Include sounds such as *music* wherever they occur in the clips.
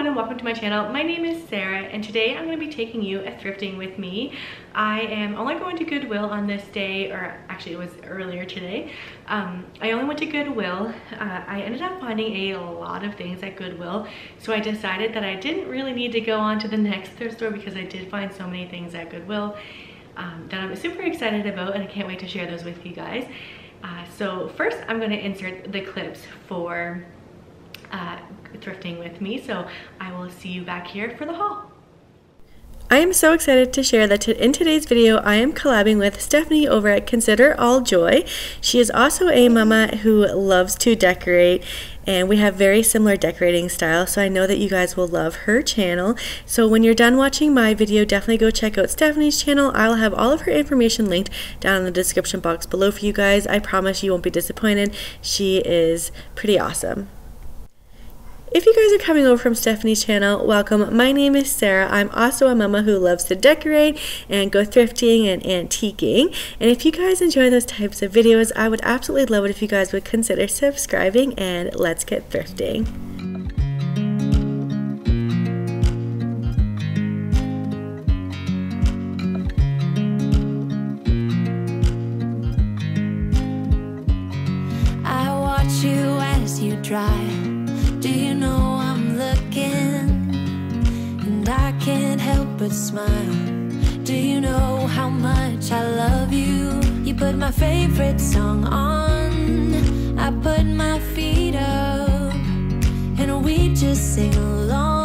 everyone and welcome to my channel. My name is Sarah and today I'm going to be taking you a thrifting with me. I am only going to Goodwill on this day, or actually it was earlier today. Um, I only went to Goodwill. Uh, I ended up finding a lot of things at Goodwill, so I decided that I didn't really need to go on to the next thrift store because I did find so many things at Goodwill um, that I'm super excited about and I can't wait to share those with you guys. Uh, so first I'm going to insert the clips for uh, thrifting with me. So I will see you back here for the haul. I am so excited to share that in today's video I am collabing with Stephanie over at Consider All Joy. She is also a mama who loves to decorate and we have very similar decorating style so I know that you guys will love her channel. So when you're done watching my video definitely go check out Stephanie's channel. I'll have all of her information linked down in the description box below for you guys. I promise you won't be disappointed. She is pretty awesome. If you guys are coming over from Stephanie's channel, welcome. My name is Sarah. I'm also a mama who loves to decorate and go thrifting and antiquing. And if you guys enjoy those types of videos, I would absolutely love it if you guys would consider subscribing and let's get thrifting. I watch you as you drive but smile. Do you know how much I love you? You put my favorite song on. I put my feet up, and we just sing along.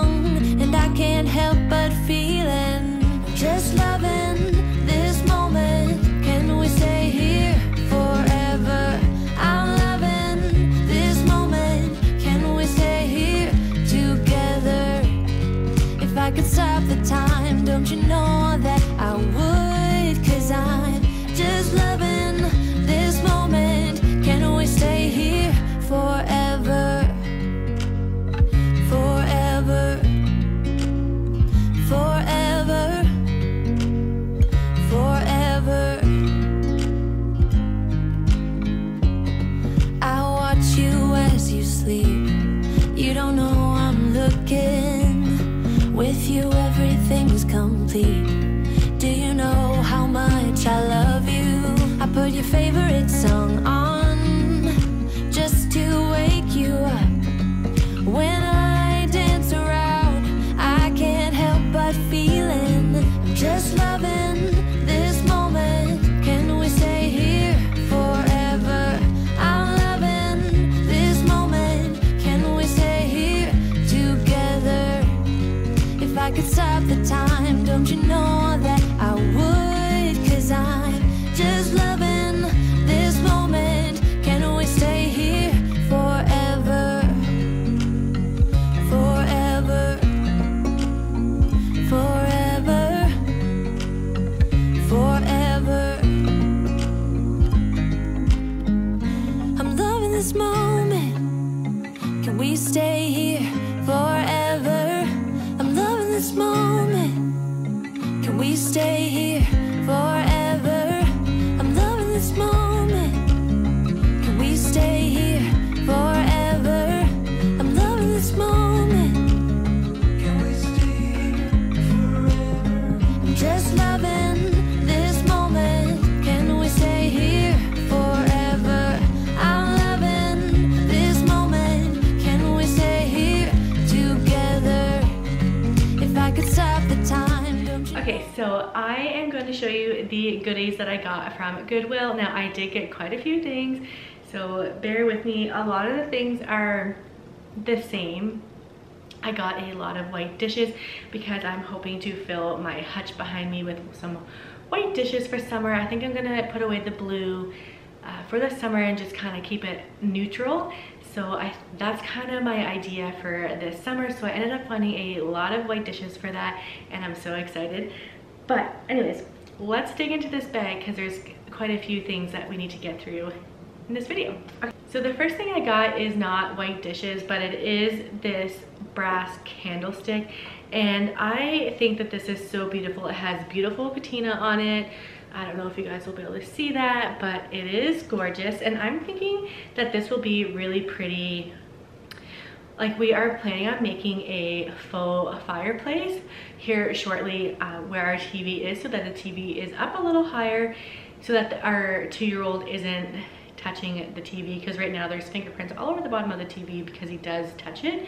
That I got from Goodwill. Now, I did get quite a few things, so bear with me. A lot of the things are the same. I got a lot of white dishes because I'm hoping to fill my hutch behind me with some white dishes for summer. I think I'm gonna put away the blue uh, for the summer and just kind of keep it neutral. So I, that's kind of my idea for this summer. So I ended up finding a lot of white dishes for that and I'm so excited. But anyways, let's dig into this bag because there's quite a few things that we need to get through in this video. Okay. So the first thing I got is not white dishes, but it is this brass candlestick. And I think that this is so beautiful. It has beautiful patina on it. I don't know if you guys will be able to see that, but it is gorgeous. And I'm thinking that this will be really pretty like we are planning on making a faux fireplace here shortly uh, where our TV is so that the TV is up a little higher so that our two-year-old isn't touching the TV because right now there's fingerprints all over the bottom of the TV because he does touch it.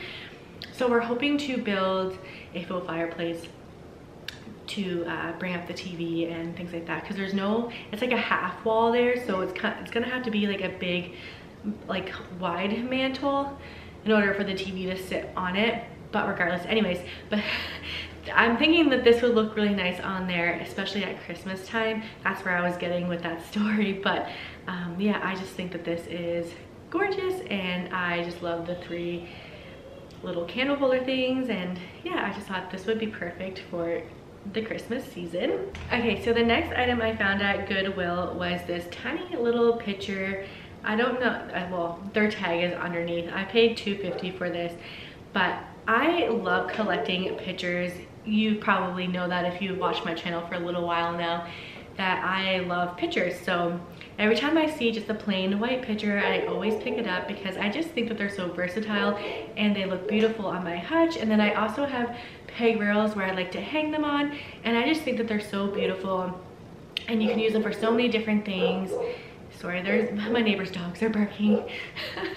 So we're hoping to build a faux fireplace to uh, bring up the TV and things like that because there's no, it's like a half wall there so it's, it's gonna have to be like a big like wide mantel in order for the TV to sit on it. But regardless anyways but *laughs* I'm thinking that this would look really nice on there especially at Christmas time. That's where I was getting with that *laughs* story. But um, yeah I just think that this is gorgeous and I just love the three little candle holder things. And yeah I just thought this would be perfect for the Christmas season. Okay, so the next item I found at Goodwill was this tiny little pitcher I don't know, well, their tag is underneath. I paid 250 for this, but I love collecting pictures. You probably know that if you've watched my channel for a little while now, that I love pictures. So every time I see just a plain white picture, I always pick it up because I just think that they're so versatile and they look beautiful on my hutch. And then I also have peg rails where I like to hang them on. And I just think that they're so beautiful and you can use them for so many different things. Sorry, there's my neighbor's dogs are barking.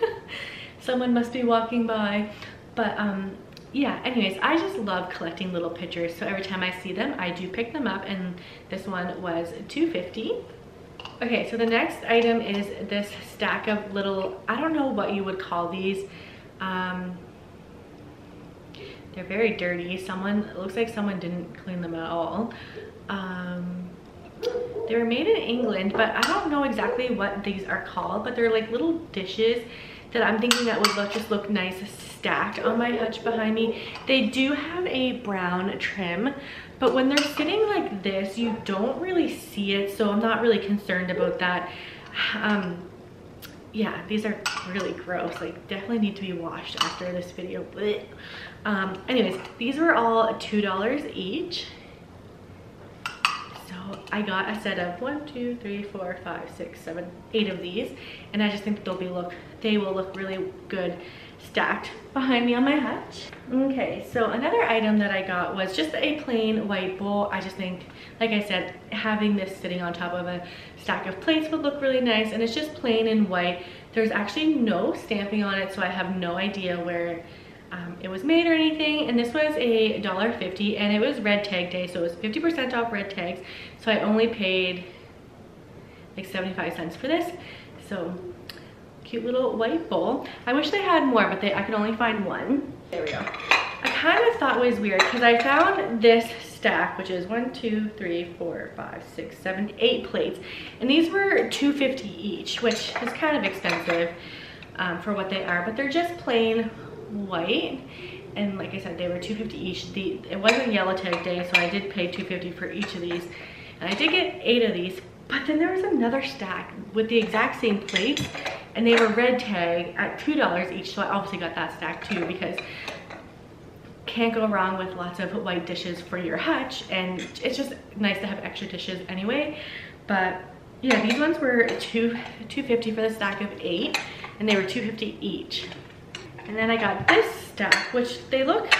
*laughs* Someone must be walking by. But um, yeah, anyways, I just love collecting little pictures. So every time I see them, I do pick them up and this one was 250 Okay, so the next item is this stack of little, I don't know what you would call these. Um, they're very dirty. Someone, looks like someone didn't clean them at all. Um, they were made in England, but I don't know exactly what these are called, but they're like little dishes that I'm thinking that would look, just look nice stacked on my hutch behind me. They do have a brown trim, but when they're sitting like this, you don't really see it, so I'm not really concerned about that. Um, yeah, these are really gross. Like, definitely need to be washed after this video. Um, anyways, these were all $2 each. I got a set of one, two, three, four, five, six, seven, eight of these. And I just think they'll be look, they will look really good stacked *laughs* behind me on my hutch. Okay, so another item that I got was just a plain white bowl. I just think, like I said, having this sitting on top of a stack of plates would look really nice. And it's just plain and white. There's actually no stamping on it, so I have no idea where um, it was made or anything and this was a dollar fifty and it was red tag day so it was 50% off red tags. So I only paid like 75 cents for this. So cute little white bowl. I wish they had more but they I could only find one. There we go. I kind of thought was weird because I found this stack which is one two three four five six seven eight plates and these were 250 each which is kind of expensive um, for what they are but they're just plain white and like I said they were 250 each. The it wasn't yellow tag day so I did pay 250 for each of these. And I did get eight of these but then there was another stack with the exact same plates and they were red tag at two dollars each so I obviously got that stack too because can't go wrong with lots of white dishes for your hutch and it's just nice to have extra dishes anyway. But yeah these ones were two 250 for the stack of eight and they were 250 each and then I got this stack, which they look,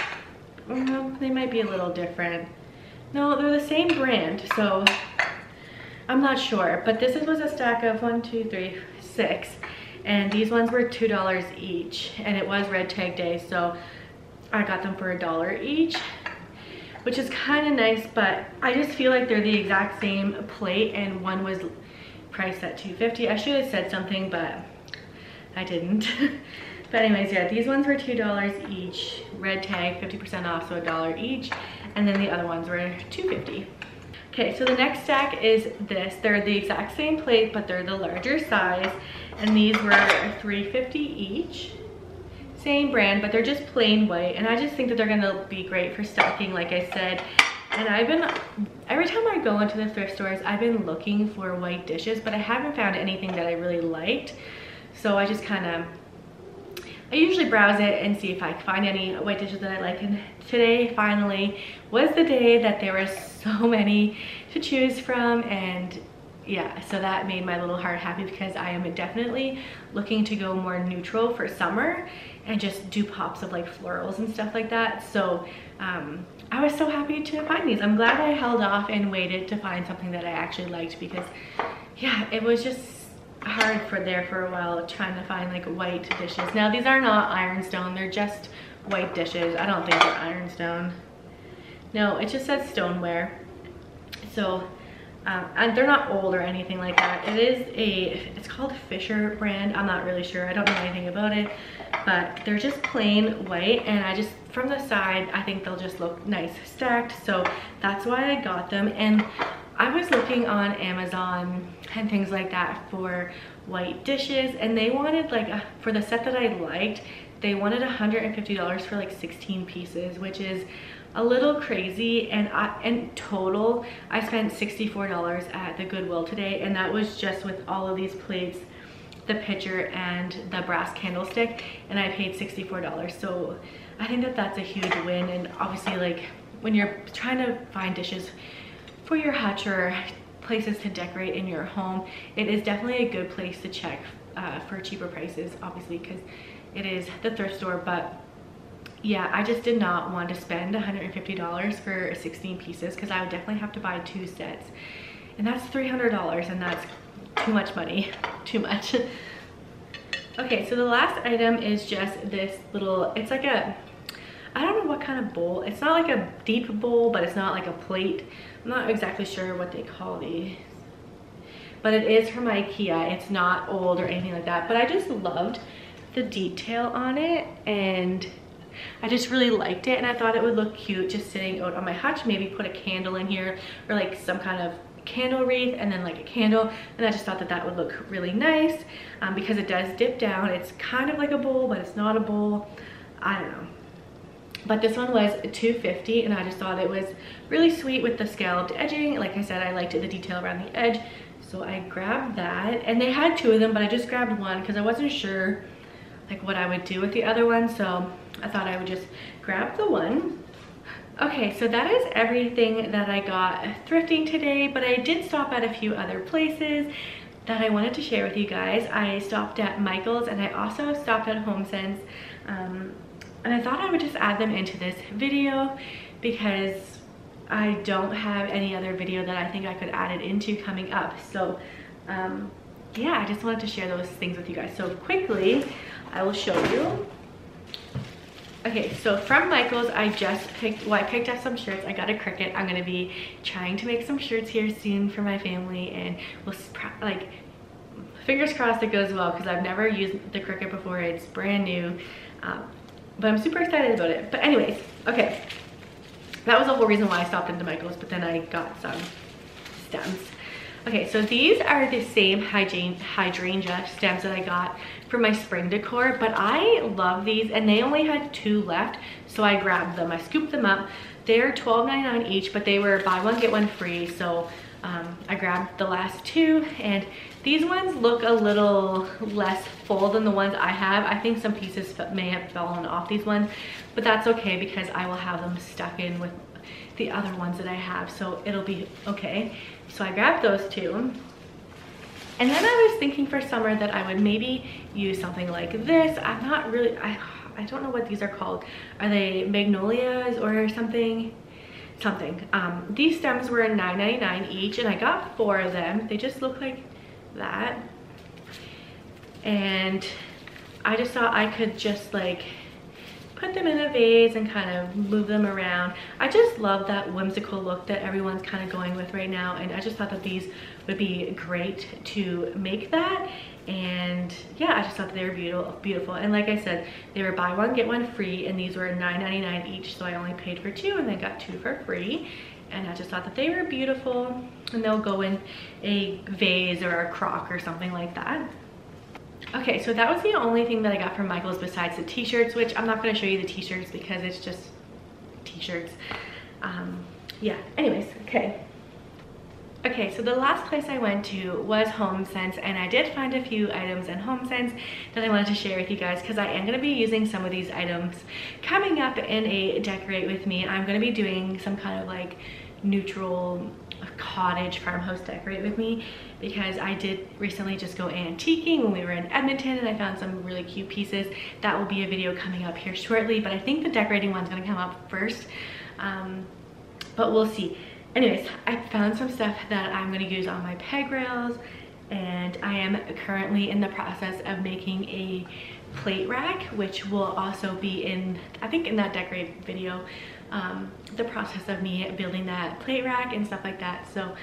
well, they might be a little different. No, they're the same brand, so I'm not sure. But this was a stack of one, two, three, six. And these ones were $2 each. And it was red tag day, so I got them for a dollar each which is kind of nice, but I just feel like they're the exact same plate and one was priced at 250 I should have said something, but I didn't. *laughs* But anyways, yeah, these ones were $2 each. Red tag, 50% off, so a dollar each. And then the other ones were $2.50. Okay, so the next stack is this. They're the exact same plate, but they're the larger size. And these were $3.50 each. Same brand, but they're just plain white. And I just think that they're gonna be great for stocking, like I said. And I've been, every time I go into the thrift stores, I've been looking for white dishes, but I haven't found anything that I really liked. So I just kind of I usually browse it and see if I can find any white dishes that I like and today finally was the day that there were so *laughs* many to choose from and yeah so that made my little heart happy because I am definitely looking to go more neutral for summer and just do pops of like florals and stuff like that. So um, I was so happy to find these. I'm glad I held off and waited to find something that I actually liked because yeah, it was just hard for there for a while trying to find like white dishes. Now these are not ironstone, they're just white dishes. I don't think they're ironstone. No, it just says stoneware. So, um, and they're not old or anything like that. It is a, it's called Fisher brand. I'm not really sure. I don't know anything about it, but they're just plain white. And I just, from the side, I think they'll just look nice stacked. So that's why I got them. And I was looking on Amazon and things like that for white dishes and they wanted like, a, for the set that I liked, they wanted $150 for like 16 pieces, which is a little crazy and I, in total I spent $64 at the Goodwill today and that was just with all of these plates the pitcher and the brass candlestick and I paid $64 so I think that that's a huge win and obviously like when you're trying to find dishes for your hutch or places to decorate in your home it is definitely a good place to check uh, for cheaper prices obviously because it is the thrift store but yeah i just did not want to spend 150 dollars for 16 pieces because i would definitely have to buy two sets. And that's 300 dollars and that's too much money *laughs* too much. *laughs* Okay so the last item is just this little it's like a i don't know what kind of bowl it's not like a deep bowl but it's not like a plate i'm not exactly sure what they call these but it is from ikea it's not old or anything like that but i just loved the detail on it and I just really liked it and I thought it would look cute just sitting out on my hutch. Maybe put a candle in here or like some kind of candle wreath and then like a candle and I just thought that that would look really nice um, because it does dip down. It's kind of like a bowl but it's not a bowl. I don't know. But this one was 250 and I just thought it was really sweet with the scalloped edging. Like I said, I liked the detail around the edge. So I grabbed that and they had two of them but I just grabbed one because I wasn't sure like what I would do with the other one. So I thought I would just grab the one. Okay, so that is everything that I got thrifting today, but I did stop at a few other places that I wanted to share with you guys. I stopped at Michael's and I also stopped at HomeSense. Um, and I thought I would just add them into this video because I don't have any other video that I think I could add it into coming up. So um, yeah, I just wanted to share those things with you guys. So quickly, I will show you. Okay, so from Michael's, I just picked, well, I picked up some shirts. I got a Cricut. I'm gonna be trying to make some shirts here soon for my family and we'll, like, fingers crossed it goes well because I've never used the Cricut before. It's brand new, um, but I'm super excited about it. But anyways, okay. That was the whole reason why I stopped into Michael's, but then I got some stems. Okay, so these are the same hydrangea stems that I got for my spring decor, but I love these and they only had two left, so I grabbed them. I scooped them up. They're $12.99 each, but they were buy one, get one free, so um, I grabbed the last two and these ones look a little less full than the ones I have. I think some pieces may have fallen off these ones, but that's okay because I will have them stuck in with the other ones that I have, so it'll be okay. So I grabbed those two. And then I was thinking for summer that I would maybe use something like this. I'm not really, I, I don't know what these are called. Are they magnolias or something? Something. Um, these stems were $9.99 each and I got four of them. They just look like that. And I just thought I could just like put them in a vase and kind of move them around. I just love that whimsical look that everyone's kind of going with right now and I just thought that these would be great to make that and yeah I just thought they were beautiful beautiful and like I said they were buy one get one free and these were $9.99 each so I only paid for two and then got two for free and I just thought that they were beautiful and they'll go in a vase or a crock or something like that Okay, so that was the only thing that I got from Michael's besides the t-shirts, which I'm not gonna show you the t-shirts because it's just t-shirts. Um, yeah, anyways, okay. Okay, so the last place I went to was HomeSense and I did find a few items in HomeSense that I wanted to share with you guys because I am going to be using some of these items coming up in a decorate with me. I'm going to be doing some kind of like neutral cottage farmhouse decorate with me because I did recently just go antiquing when we were in Edmonton and I found some really cute pieces. That will be a video coming up here shortly, but I think the decorating one's gonna come up first. Um, but we'll see. Anyways, I found some stuff that I'm gonna use on my peg rails and I am currently in the process of making a plate rack, which will also be in, I think in that decorate video, um, the process of me building that plate rack and stuff like that. So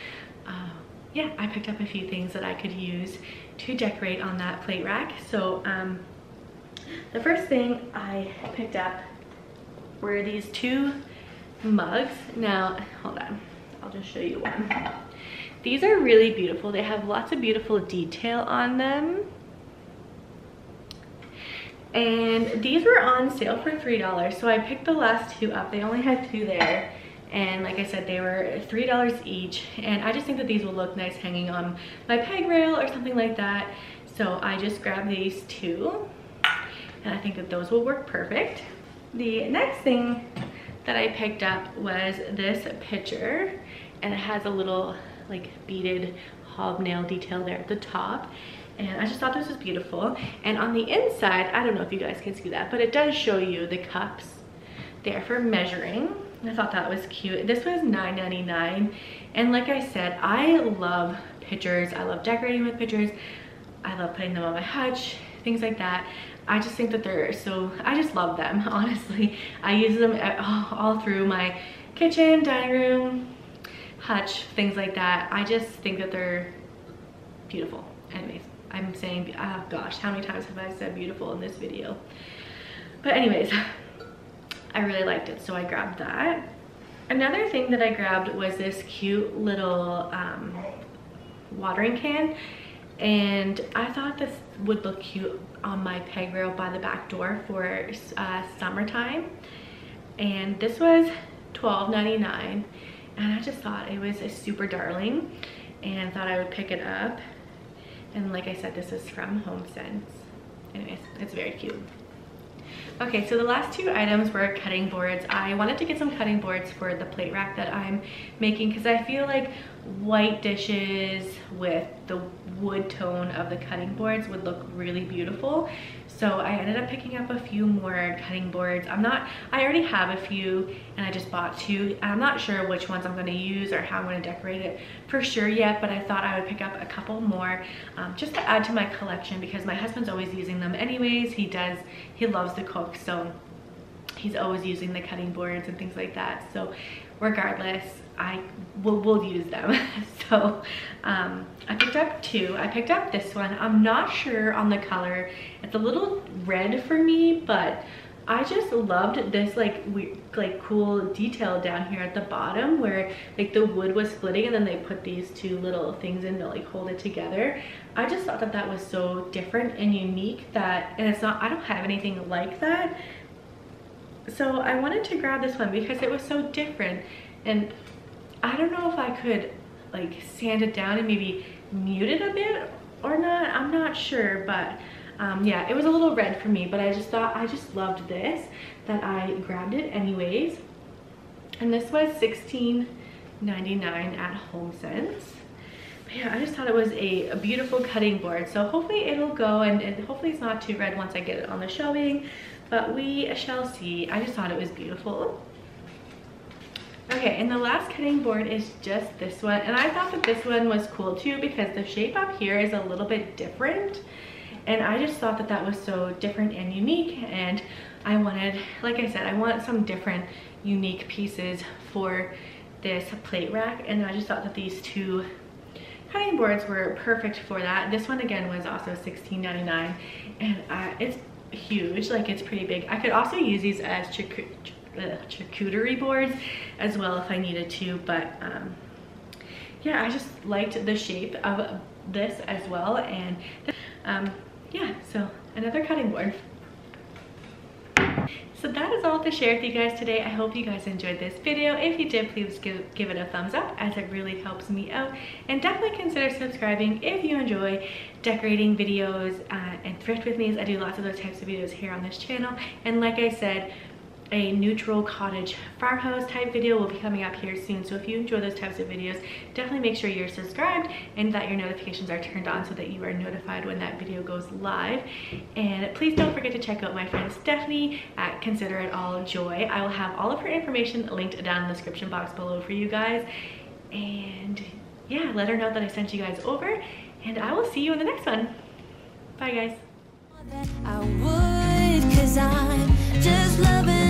uh, yeah, I picked up a few things that I could use to decorate on that plate rack. So um, the first thing I picked up were these two mugs. Now, hold on, I'll just show you one. These are really beautiful. They have lots of beautiful detail on them. And these were on sale for $3. So I picked the last two up. They only had two there. And like I said, they were $3 each. And I just think that these will look nice hanging on my peg rail or something like that. So I just grabbed these two. And I think that those will work perfect. The next thing that I picked up was this pitcher. And it has a little like beaded hobnail detail there at the top and I just thought this was beautiful. And on the inside, I don't know if you guys can see that, but it does show you the cups there for measuring. I thought that was cute. This was $9.99. And like I said, I love pictures. I love decorating with pictures. I love putting them on my hutch, things like that. I just think that they're so, I just love them, *laughs* honestly. I use them all through my kitchen, dining room, hutch, things like that. I just think that they're beautiful. Anyways, I'm saying, oh gosh, how many times have I said beautiful in this video? But anyways, *laughs* I really liked it, so I grabbed that. Another thing that I grabbed was this cute little um, watering can. And I thought this would look cute on my peg rail by the back door for uh, summertime. And this was $12.99 and I just thought it was a super darling and thought I would pick it up and like I said, this is from HomeSense. Anyways, it's very cute. Okay, so the last two items were cutting boards. I wanted to get some cutting boards for the plate rack that I'm making because I feel like white dishes with the wood tone of the cutting boards would look really beautiful. So I ended up picking up a few more cutting boards. I'm not, I already have a few and I just bought two. I'm not sure which ones I'm gonna use or how I'm gonna decorate it for sure yet, but I thought I would pick up a couple more um, just to add to my collection because my husband's always using them anyways. He does, he loves to cook, so he's always using the cutting boards and things like that. So regardless, I will will use them. *laughs* so um, I picked up two. I picked up this one. I'm not sure on the color. It's a little red for me, but I just loved this like we like cool detail down here at the bottom where like the wood was splitting and then they put these two little things in to like hold it together. I just thought that that was so different and unique that and it's not I don't have anything like that. So I wanted to grab this one because it was so different and I don't know if I could like sand it down and maybe mute it a bit or not. I'm not sure, but um, yeah, it was a little red for me, but I just thought I just loved this that I grabbed it anyways. And this was $16.99 at HomeSense. But yeah, I just thought it was a, a, beautiful cutting board. So hopefully it'll go and, and hopefully it's not too red once I get it on the shelving, but we shall see. I just thought it was beautiful. Okay, and the last cutting board is just this one. And I thought that this one was cool too because the shape up here is a little bit different. And I just thought that that was so different and unique. And I wanted, like I said, I want some different unique pieces for this plate rack. And I just thought that these two cutting boards were perfect for that. This one again was also $16.99 and uh, it's huge, like it's pretty big. I could also use these as charcuterie boards as well if I needed to, but um, yeah, I just liked the shape of this as well. And um, yeah, so another cutting board. So that is all to share with you guys today. I hope you guys enjoyed this video. If you did, please give, give it a thumbs up as it really helps me out. And definitely consider subscribing if you enjoy decorating videos uh, and thrift with me. As I do lots of those types of videos here on this channel. And like I said, a neutral cottage farmhouse type video will be coming up here soon. So if you enjoy those types of videos, definitely make sure you're subscribed and that your notifications are turned on so that you are notified when that video goes live. And please don't forget to check out my friend Stephanie at Consider It All Joy. I will have all of her information linked down in the description box below for you guys. And yeah, let her know that I sent you guys over and I will see you in the next one. Bye guys. Just loving